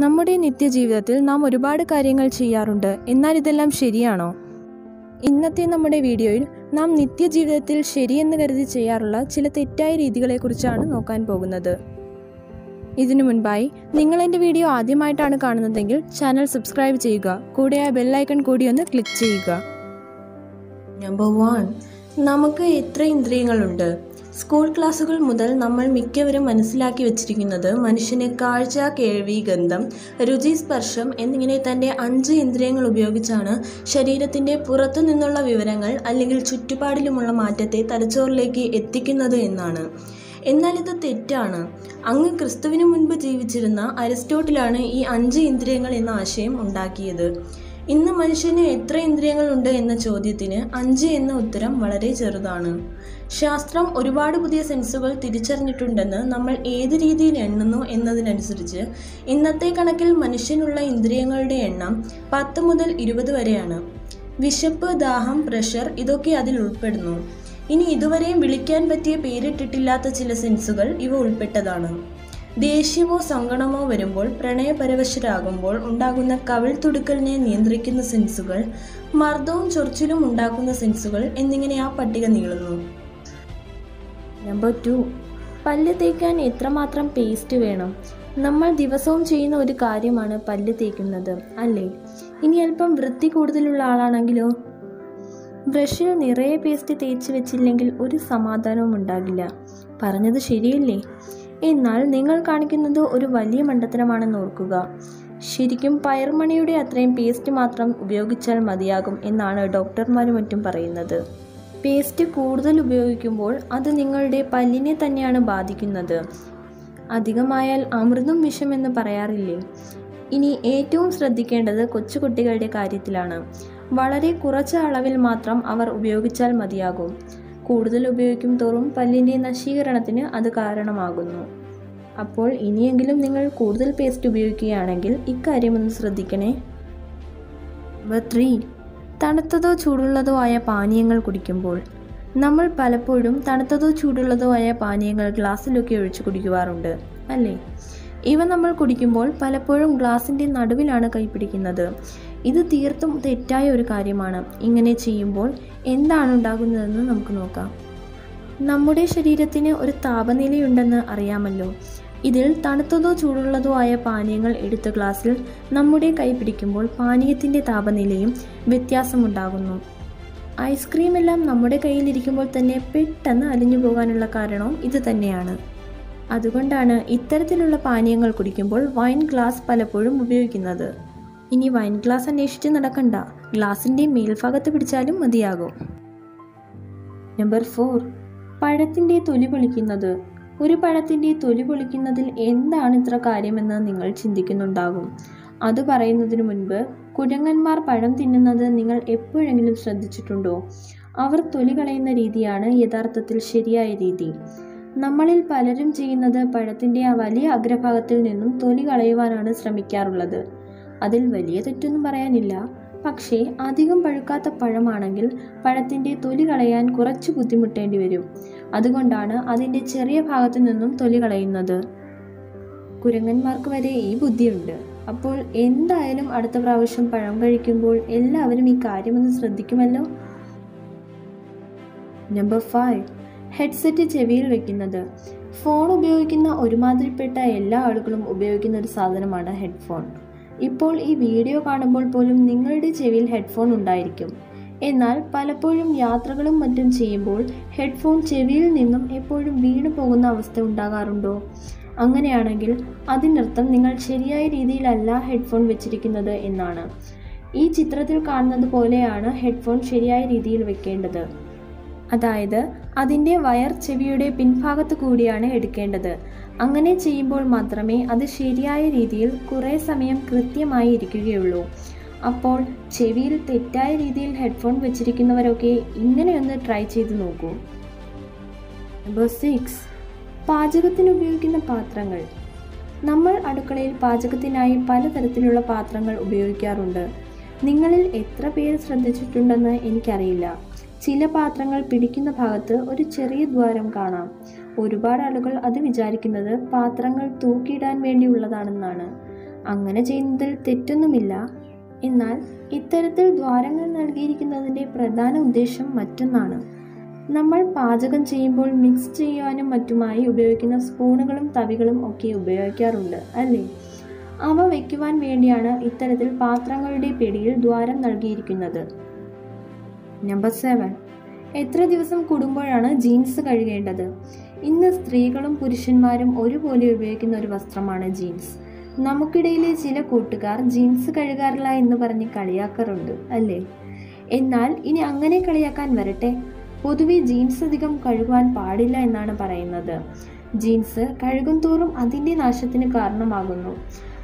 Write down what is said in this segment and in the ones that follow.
നമ്മുടെ നിത്യജീവിതത്തിൽ നാം ഒരുപാട് കാര്യങ്ങൾ ചെയ്യാറുണ്ട്. എന്നാൽ ഇതെല്ലാം ശരിയാണോ? ഇന്നത്തെ നമ്മുടെ വീഡിയോയിൽ നാം നിത്യജീവിതത്തിൽ ശരിയെന്ന് കരുതി ചെയ്യാറുള്ള ചില തെറ്റായ രീതികളെക്കുറിച്ചാണ് നോക്കാൻ പോകുന്നത്. ഇതിനു മുൻപായി നിങ്ങൾ എന്റെ വീഡിയോ ആദ്യമായിട്ടാണ് കാണുന്നതെങ്കിൽ ചാനൽ സബ്സ്ക്രൈബ് ചെയ്യുക. കൂടെ ആ ബെല്ലൈക്കൺ കൂടി ഒന്ന് ക്ലിക്ക് ചെയ്യുക. നമ്പർ വൺ നമുക്ക് എത്ര ഇന്ദ്രിയങ്ങളുണ്ട്. സ്കൂൾ ക്ലാസ്സുകൾ മുതൽ നമ്മൾ മിക്കവരും മനസ്സിലാക്കി വച്ചിരിക്കുന്നത് മനുഷ്യന് കാഴ്ച കേൾവി ഗന്ധം രുചി സ്പർശം എന്നിങ്ങനെ തന്റെ അഞ്ച് ഇന്ദ്രിയങ്ങൾ ഉപയോഗിച്ചാണ് ശരീരത്തിന്റെ പുറത്തു നിന്നുള്ള വിവരങ്ങൾ അല്ലെങ്കിൽ ചുറ്റുപാടിലുമുള്ള മാറ്റത്തെ തലച്ചോറിലേക്ക് എത്തിക്കുന്നത് എന്നാണ്. എന്നാൽ ഇത് തെറ്റാണ്. അങ്ങ് ക്രിസ്തുവിന് മുൻപ് ജീവിച്ചിരുന്ന അരിസ്റ്റോട്ടിലാണ് ഈ അഞ്ച് ഇന്ദ്രിയങ്ങൾ എന്ന ആശയം ഉണ്ടാക്കിയത്. ഇന്ന് മനുഷ്യന് എത്ര ഇന്ദ്രിയങ്ങളുണ്ട് എന്ന ചോദ്യത്തിന് അഞ്ച് എന്ന ഉത്തരം വളരെ ചെറുതാണ്. ശാസ്ത്രം ഒരുപാട് പുതിയ സെൻസുകൾ തിരിച്ചറിഞ്ഞിട്ടുണ്ടെന്ന് നമ്മൾ ഏത് രീതിയിൽ എണ്ണുന്നു എന്നതിനനുസരിച്ച് ഇന്നത്തെ കണക്കിൽ മനുഷ്യനുള്ള ഇന്ദ്രിയങ്ങളുടെ എണ്ണം പത്ത് മുതൽ ഇരുപത് വരെയാണ്. വിശപ്പ് ദാഹം പ്രഷർ ഇതൊക്കെ അതിൽ ഉൾപ്പെടുന്നു. ഇനി ഇതുവരെയും വിളിക്കാൻ പറ്റിയ പേരിട്ടിട്ടില്ലാത്ത ചില സെൻസുകൾ ഇവ ഉൾപ്പെട്ടതാണ്. ദേഷ്യമോ സങ്കടമോ വരുമ്പോൾ പ്രണയപരവശരാകുമ്പോൾ ഉണ്ടാകുന്ന കവിൾ തുടുക്കലിനെ നിയന്ത്രിക്കുന്ന സെൻസുകൾ മർദ്ദവും ചൊറിച്ചിലും ഉണ്ടാക്കുന്ന സെൻസുകൾ എന്നിങ്ങനെ ആ പട്ടിക നീളുന്നു. Number two. പല്ല് തേക്കാൻ എത്രമാത്രം പേസ്റ്റ് വേണം? നമ്മൾ ദിവസവും ചെയ്യുന്ന ഒരു കാര്യമാണ് പല്ല് തേക്കുന്നത് അല്ലേ? ഇനി അല്പം വൃത്തി കൂടുതലുള്ള ആളാണെങ്കിലോ? ബ്രഷിൽ നിറയെ പേസ്റ്റ് തേച്ച് വെച്ചില്ലെങ്കിൽ ഒരു സമാധാനവും ഉണ്ടാകില്ല. പറഞ്ഞത് ശരിയല്ലേ? എന്നാൽ നിങ്ങൾ കാണിക്കുന്നത് ഒരു വലിയ മണ്ടത്തരമാണെന്ന് ഓർക്കുക ശരിക്കും പയർമണിയുടെ അത്രയും പേസ്റ്റ് മാത്രം ഉപയോഗിച്ചാൽ മതിയാകും എന്നാണ് ഡോക്ടർമാരും മറ്റും പറയുന്നത്. പേസ്റ്റ് കൂടുതൽ ഉപയോഗിക്കുമ്പോൾ അത് നിങ്ങളുടെ പല്ലിനെ തന്നെയാണ് ബാധിക്കുന്നത്. അധികമായാൽ അമൃതും വിഷമെന്ന് പറയാറില്ലേ? ഇനി ഏറ്റവും ശ്രദ്ധിക്കേണ്ടത് കൊച്ചുകുട്ടികളുടെ കാര്യത്തിലാണ്. വളരെ കുറച്ച് അളവിൽ മാത്രം അവർ ഉപയോഗിച്ചാൽ മതിയാകും. കൂടുതൽ ഉപയോഗിക്കും തോറും പല്ലിന്റെ നശീകരണത്തിന് അത് കാരണമാകുന്നു. അപ്പോൾ ഇനിയെങ്കിലും നിങ്ങൾ കൂടുതൽ പേസ്റ്റ് ഉപയോഗിക്കുകയാണെങ്കിൽ ഇക്കാര്യം ഒന്ന് ശ്രദ്ധിക്കണേ. Number three. തണുത്തതോ ചൂടുള്ളതോ ആയ പാനീയങ്ങൾ കുടിക്കുമ്പോൾ നമ്മൾ പലപ്പോഴും തണുത്തതോ ചൂടുള്ളതോ ആയ പാനീയങ്ങൾ ഗ്ലാസ്സിലൊക്കെ ഒഴിച്ച് കുടിക്കുവാറുണ്ട് അല്ലേ? ഇവ നമ്മൾ കുടിക്കുമ്പോൾ പലപ്പോഴും ഗ്ലാസിന്റെ നടുവിലാണ് കൈപ്പിടിക്കുന്നത് ഇത് തീർത്തും തെറ്റായ ഒരു കാര്യമാണ്. ഇങ്ങനെ ചെയ്യുമ്പോൾ എന്താണ് ഉണ്ടാകുന്നതെന്ന് നമുക്ക് നോക്കാം. നമ്മുടെ ശരീരത്തിന് ഒരു താപനിലയുണ്ടെന്ന് അറിയാമല്ലോ. ഇതിൽ തണുത്തതോ ചൂടുള്ളതോ ആയ പാനീയങ്ങൾ എടുത്ത ഗ്ലാസ്സിൽ നമ്മുടെ കൈ പിടിക്കുമ്പോൾ പാനീയത്തിന്റെ താപനിലയും വ്യത്യാസമുണ്ടാകുന്നു. ഐസ്ക്രീം എല്ലാം നമ്മുടെ കയ്യിലിരിക്കുമ്പോൾ തന്നെ പെട്ടെന്ന് അലിഞ്ഞു പോകാനുള്ള കാരണവും ഇത് തന്നെയാണ്. അതുകൊണ്ടാണ് ഇത്തരത്തിലുള്ള പാനീയങ്ങൾ കുടിക്കുമ്പോൾ വൈൻ ഗ്ലാസ് പലപ്പോഴും ഉപയോഗിക്കുന്നത്. ഇനി വൈൻ ഗ്ലാസ് അന്വേഷിച്ച് നടക്കണ്ട. ഗ്ലാസിന്റെ മേൽഭാഗത്ത് പിടിച്ചാലും മതിയാകും. നമ്പർ ഫോർ പഴത്തിന്റെ തൊലി പൊളിക്കുന്നത്. ഒരു പഴത്തിന്റെ തൊലി പൊളിക്കുന്നതിൽ എന്താണ് ഇത്ര കാര്യമെന്ന് നിങ്ങൾ ചിന്തിക്കുന്നുണ്ടാകും. അത് പറയുന്നതിന് മുൻപ് കുരങ്ങന്മാർ പഴം തിന്നുന്നത് നിങ്ങൾ എപ്പോഴെങ്കിലും ശ്രദ്ധിച്ചിട്ടുണ്ടോ? അവർ തൊലി കളയുന്ന രീതിയാണ് യഥാർത്ഥത്തിൽ ശരിയായ രീതി. നമ്മളിൽ പലരും ചെയ്യുന്നത് പഴത്തിന്റെ ആ വലിയ അഗ്രഭാഗത്തിൽ നിന്നും തൊലി കളയുവാനാണ് ശ്രമിക്കാറുള്ളത്. അതിൽ വലിയ തെറ്റൊന്നും പറയാനില്ല. പക്ഷേ അധികം പഴുക്കാത്ത പഴമാണെങ്കിൽ പഴത്തിന്റെ തൊലി കളയാൻ കുറച്ച് ബുദ്ധിമുട്ടേണ്ടി വരും. അതുകൊണ്ടാണ് അതിന്റെ ചെറിയ ഭാഗത്തു നിന്നും തൊലി കളയുന്നത്. കുരങ്ങന്മാർക്ക് വരെ ഈ ബുദ്ധിയുണ്ട്. അപ്പോൾ എന്തായാലും അടുത്ത പ്രാവശ്യം പഴം കഴിക്കുമ്പോൾ എല്ലാവരും ഈ കാര്യമൊന്ന് ശ്രദ്ധിക്കുമല്ലോ? Number five. ഹെഡ്സെറ്റ് ചെവിയിൽ വെക്കുന്നത്. ഫോൺ ഉപയോഗിക്കുന്ന ഒരുമാതിരിപ്പെട്ട എല്ലാ ആളുകളും ഉപയോഗിക്കുന്ന ഒരു സാധനമാണ് ഹെഡ്ഫോൺ. ഇപ്പോൾ ഈ വീഡിയോ കാണുമ്പോൾ പോലും നിങ്ങളുടെ ചെവിയിൽ ഹെഡ്ഫോൺ ഉണ്ടായിരിക്കും. എന്നാൽ പലപ്പോഴും യാത്രകളും മറ്റും ചെയ്യുമ്പോൾ ഹെഡ്ഫോൺ ചെവിയിൽ നിന്നും എപ്പോഴും വീണു പോകുന്ന അവസ്ഥ ഉണ്ടാകാറുണ്ടോ? അങ്ങനെയാണെങ്കിൽ അതിനർത്ഥം നിങ്ങൾ ശരിയായ രീതിയിലല്ല ഹെഡ്ഫോൺ വെച്ചിരിക്കുന്നത് എന്നാണ്. ഈ ചിത്രത്തിൽ കാണുന്നത് പോലെയാണ് ഹെഡ്ഫോൺ ശരിയായ രീതിയിൽ വെക്കേണ്ടത്. അതായത് അതിന്റെ വയർ ചെവിയുടെ പിൻഭാഗത്ത് കൂടിയാണ് എടുക്കേണ്ടത്. അങ്ങനെ ചെയ്യുമ്പോൾ മാത്രമേ അത് ശരിയായ രീതിയിൽ കുറേ സമയം കൃത്യമായി ഇരിക്കുകയുള്ളൂ. അപ്പോൾ ചെവിയിൽ തെറ്റായ രീതിയിൽ ഹെഡ്ഫോൺ വെച്ചിരിക്കുന്നവരൊക്കെ ഇങ്ങനെയൊന്ന് ട്രൈ ചെയ്ത് നോക്കൂ. Number six. പാചകത്തിന് ഉപയോഗിക്കുന്ന പാത്രങ്ങൾ. നമ്മൾ അടുക്കളയിൽ പാചകത്തിനായി പലതരത്തിലുള്ള പാത്രങ്ങൾ ഉപയോഗിക്കാറുണ്ട്. നിങ്ങളിൽ എത്ര പേര് ശ്രദ്ധിച്ചിട്ടുണ്ടെന്ന് എനിക്കറിയില്ല. ചില പാത്രങ്ങൾ പിടിക്കുന്ന ഭാഗത്ത് ഒരു ചെറിയ ദ്വാരം കാണാം. ഒരുപാട് ആളുകൾ അത് വിചാരിക്കുന്നത് പാത്രങ്ങൾ തൂക്കിയിടാൻ വേണ്ടിയുള്ളതാണെന്നാണ്. അങ്ങനെ ചെയ്യുന്നതിൽ തെറ്റൊന്നുമില്ല. എന്നാൽ ഇത്തരത്തിൽ ദ്വാരങ്ങൾ നൽകിയിരിക്കുന്നതിന്റെ പ്രധാന ഉദ്ദേശം മറ്റൊന്നാണ്. നമ്മൾ പാചകം ചെയ്യുമ്പോൾ മിക്സ് ചെയ്യുവാനും മറ്റുമായി ഉപയോഗിക്കുന്ന സ്പൂണുകളും തവികളും ഒക്കെ ഉപയോഗിക്കാറുണ്ട് അല്ലേ? അവ വയ്ക്കുവാൻ വേണ്ടിയാണ് ഇത്തരത്തിൽ പാത്രങ്ങളുടെ പിടിയിൽ ദ്വാരം നൽകിയിരിക്കുന്നത്. നമ്പർ സെവൻ എത്ര ദിവസം കൂടുമ്പോഴാണ് ജീൻസ് കഴുകേണ്ടത്? ഇന്ന് സ്ത്രീകളും പുരുഷന്മാരും ഒരുപോലെ ഉപയോഗിക്കുന്ന ഒരു വസ്ത്രമാണ് ജീൻസ്. നമുക്കിടയിലെ ചില കൂട്ടുകാർ ജീൻസ് കഴുകാറില്ല എന്ന് പറഞ്ഞ് കളിയാക്കാറുണ്ട് അല്ലേ? എന്നാൽ ഇനി അങ്ങനെ കളിയാക്കാൻ വരട്ടെ. പൊതുവെ ജീൻസ് അധികം കഴുകുവാൻ പാടില്ല എന്നാണ് പറയുന്നത്. ജീൻസ് കഴുകും തോറും അതിന്റെ നാശത്തിന് കാരണമാകുന്നു.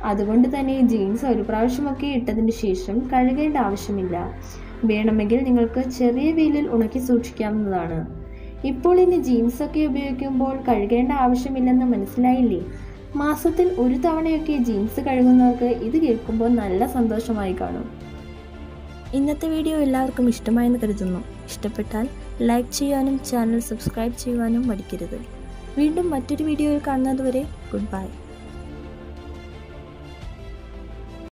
അതുകൊണ്ട് തന്നെ ജീൻസ് ഒരു പ്രാവശ്യമൊക്കെ ഇട്ടതിന് ശേഷം കഴുകേണ്ട ആവശ്യമില്ല. വേണമെങ്കിൽ നിങ്ങൾക്ക് ചെറിയ വെയിലിൽ ഉണക്കി സൂക്ഷിക്കാവുന്നതാണ്. ഇപ്പോൾ ഇനി ജീൻസൊക്കെ ഉപയോഗിക്കുമ്പോൾ കഴുകേണ്ട ആവശ്യമില്ലെന്ന് മനസ്സിലായില്ലേ? മാസത്തിൽ ഒരു തവണയൊക്കെ ജീൻസ് കഴുകുന്നവർക്ക് ഇത് കേൾക്കുമ്പോൾ നല്ല സന്തോഷമായി കാണും. ഇന്നത്തെ വീഡിയോ എല്ലാവർക്കും ഇഷ്ടമായെന്ന് കരുതുന്നു. ഇഷ്ടപ്പെട്ടാൽ ലൈക്ക് ചെയ്യാനും ചാനൽ സബ്സ്ക്രൈബ് ചെയ്യുവാനും മടിക്കരുത്. വീണ്ടും മറ്റൊരു വീഡിയോയിൽ കാണുന്നതുവരെ ഗുഡ് ബൈ